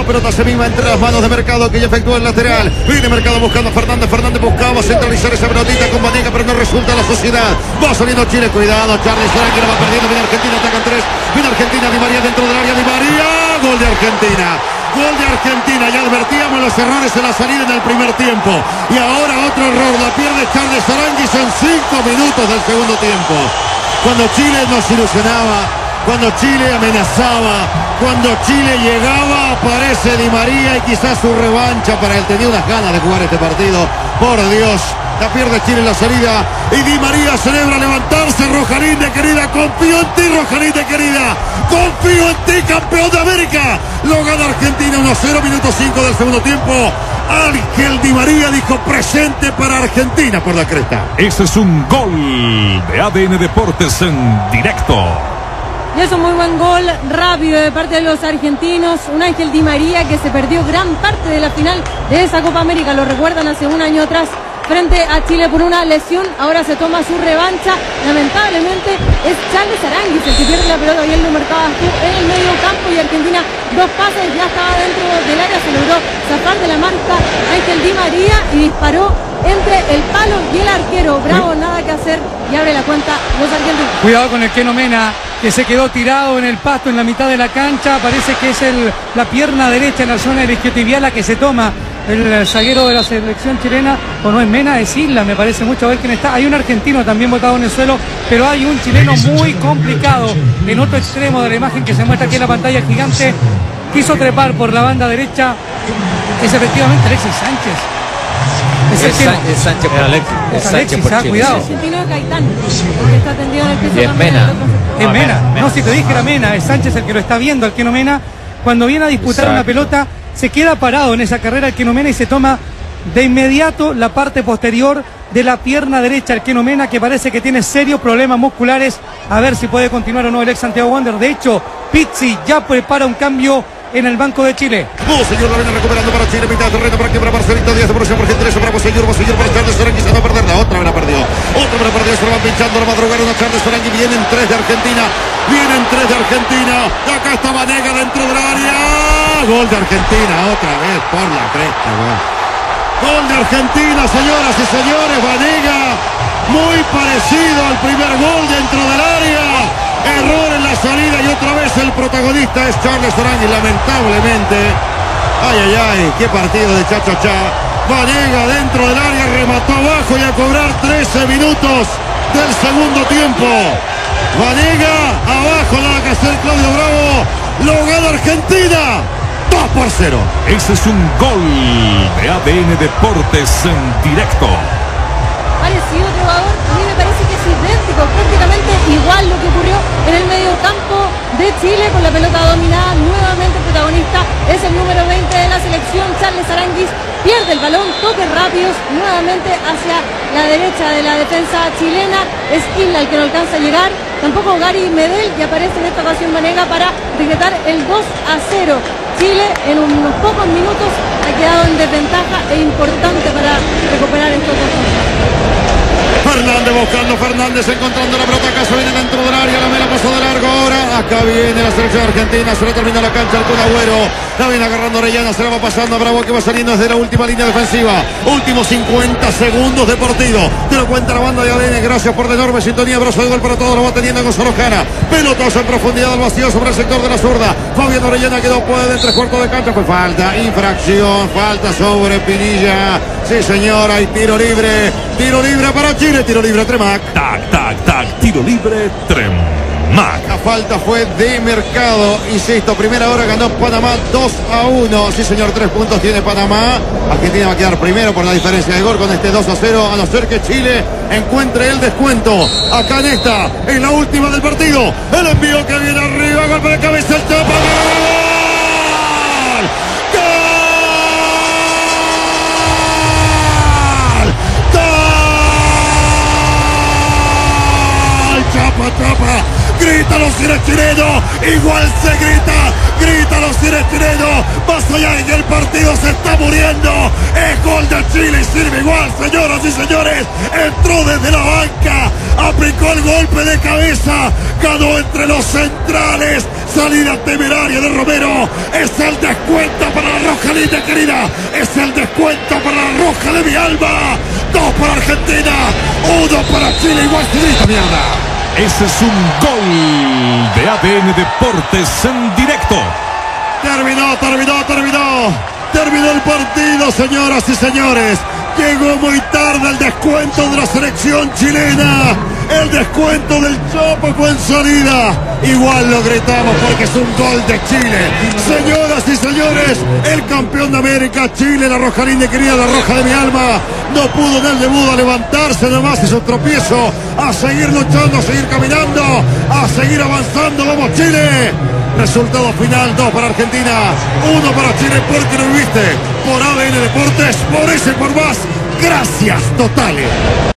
La pelota se viva entre las manos de Mercado que ya efectúa el lateral. Viene Mercado buscando a Fernández. Fernández buscaba centralizar esa pelotita con Vanega, pero no resulta la sociedad. Va saliendo Chile. Cuidado, Charles Sarán que la va perdiendo. Viene Argentina, atacan tres. Viene Argentina, Di María dentro del área. Di María, gol de Argentina. Gol de Argentina. Ya advertíamos los errores en la salida en el primer tiempo. Y ahora otro error. La pierde Charles Aranguis en cinco minutos del segundo tiempo. Cuando Chile nos ilusionaba, cuando Chile amenazaba, cuando Chile llegaba, aparece Di María y quizás su revancha para él. Tenía unas ganas de jugar este partido. Por Dios, la pierde Chile en la salida. Y Di María celebra levantarse. Rojarín de querida, confío en ti, Rojarín de querida. Confío en ti, campeón de América. Lo gana Argentina 1-0, minuto 5 del segundo tiempo. Ángel Di María dijo presente para Argentina por la cresta. Ese es un gol de ADN Deportes en directo. Es un muy buen gol rápido de parte de los argentinos. Un Ángel Di María que se perdió gran parte de la final de esa Copa América. Lo recuerdan hace un año atrás frente a Chile por una lesión. Ahora se toma su revancha. Lamentablemente es Charles Aranguis el que pierde la pelota. Y él lo marcaba en el medio campo y Argentina dos pases ya estaba dentro del área. Se logró zafar de la marca Ángel Di María y disparó entre el palo y el arquero. Bravo, nada que hacer y abre la cuenta los argentinos. Cuidado con el Keno Mena que se quedó tirado en el pasto en la mitad de la cancha. Parece que es el, la pierna derecha en la zona del isquiotibial la que se toma el zaguero de la selección chilena, o no es Mena, es Isla, me parece mucho a ver quién está. Hay un argentino también botado en el suelo, pero hay un chileno muy complicado en otro extremo de la imagen que se muestra aquí en la pantalla gigante. Quiso trepar por la banda derecha. Es efectivamente Alexis Sánchez. Es, es, es Sánchez por Alexis. Es Alexis, ah, cuidado. El argentino es Gaitán, porque está tendido en el piso Y es Mena. Es Mena. No, si te dije era Mena, es Sánchez el que lo está viendo, el Keno Mena. Cuando viene a disputar una pelota, se queda parado en esa carrera el Keno Mena y se toma de inmediato la parte posterior de la pierna derecha el Keno Mena, que parece que tiene serios problemas musculares. A ver si puede continuar o no el ex Santiago Wander. De hecho, Pizzi ya prepara un cambio en el Banco de Chile. Oh, señor, la viene recuperando para Chile, mitad de terreno para quebrar Marcelito Díaz, por por Argentina, bravo, señor, va señor, para Charles Sarangui, se va a perder, la otra vez la perdió, otra vez la perdió, se van pinchando, la madrugar una Charles Sarangui, vienen tres de Argentina, vienen tres de Argentina, acá está Vanega dentro del área, gol de Argentina, otra vez, por la cresta, gol. Gol de Argentina, señoras y señores, Vanega, muy parecido al primer gol dentro del área. Error en la salida y otra vez el protagonista es Charles Orangui, lamentablemente. Ay, ay, ay, qué partido de Chacho Chá. Vanega dentro del área, remató abajo y a cobrar 13 minutos del segundo tiempo. Vanega, abajo, nada que hacer Claudio Bravo. Lo gana Argentina. 2 por 0. Ese es un gol de ADN Deportes en directo. parecido Aranguis, pierde el balón, toques rápidos, nuevamente hacia la derecha de la defensa chilena, es el que no alcanza a llegar, tampoco Gary Medel y aparece en esta ocasión Manega para decretar el 2 a 0. Chile en unos pocos minutos ha quedado en desventaja e importante para recuperar estos dos puntos. Fernández buscando, Fernández encontrando la pelota, se viene dentro del área, la mela pasó de ahora, acá viene la selección argentina, se le termina la cancha al Kun Agüero, la viene agarrando Orellana, se la va pasando a Bravo que va saliendo desde la última línea defensiva, últimos 50 segundos de partido, te lo cuenta la banda de ADN, gracias por la enorme sintonía, abrazo de gol para todos, lo va teniendo Gonzalo Jara, pelotazo en profundidad al vacío sobre el sector de la zurda, Fabián Orellana quedó puede en tres de cancha, fue falta, infracción, falta sobre Pinilla, sí señor, hay tiro libre, tiro libre para Chile, tiro libre Tremac. Tac, tac, tac. Tiro libre. Tremac. La falta fue de mercado, insisto, primera hora ganó Panamá 2 a 1. Sí, señor, tres puntos tiene Panamá. Argentina va a quedar primero por la diferencia de gol con este 2 a 0, a no ser que Chile encuentre el descuento. Acá en esta, en la última del partido. El envío que viene arriba, golpe de cabeza, el tapa. ¡Gol! ¡Gol! ¡Chapa, chapa! ¡Grítalo si eres chileno! ¡Igual se grita! ¡Grítalo si tiene chileno. Más allá en el partido se está muriendo. Es gol de Chile y sirve igual, señoras y señores. Entró desde la banca. Aplicó el golpe de cabeza. Ganó entre los centrales. Salida temeraria de Romero. Es el descuento para la roja linda querida. Es el descuento para la roja de mi alma. Dos para Argentina. Uno para Chile. Igual Chilita, mierda. Ese es un gol de ADN Deportes en directo. Terminó, terminó, terminó. Terminó el partido, señoras y señores. Llegó muy tarde el descuento de la selección chilena. El descuento del Chopo fue en salida. Igual lo gritamos porque es un gol de Chile. Señoras y señores, el campeón de América, Chile, la roja linda querida, la roja de mi alma, no pudo en el debut a levantarse nomás hizo tropiezo. A seguir luchando, a seguir caminando, a seguir avanzando. Vamos Chile. Resultado final, dos para Argentina, uno para Chile, porque lo viste por ADN Deportes, por ese por más. Gracias totales.